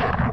Thank you.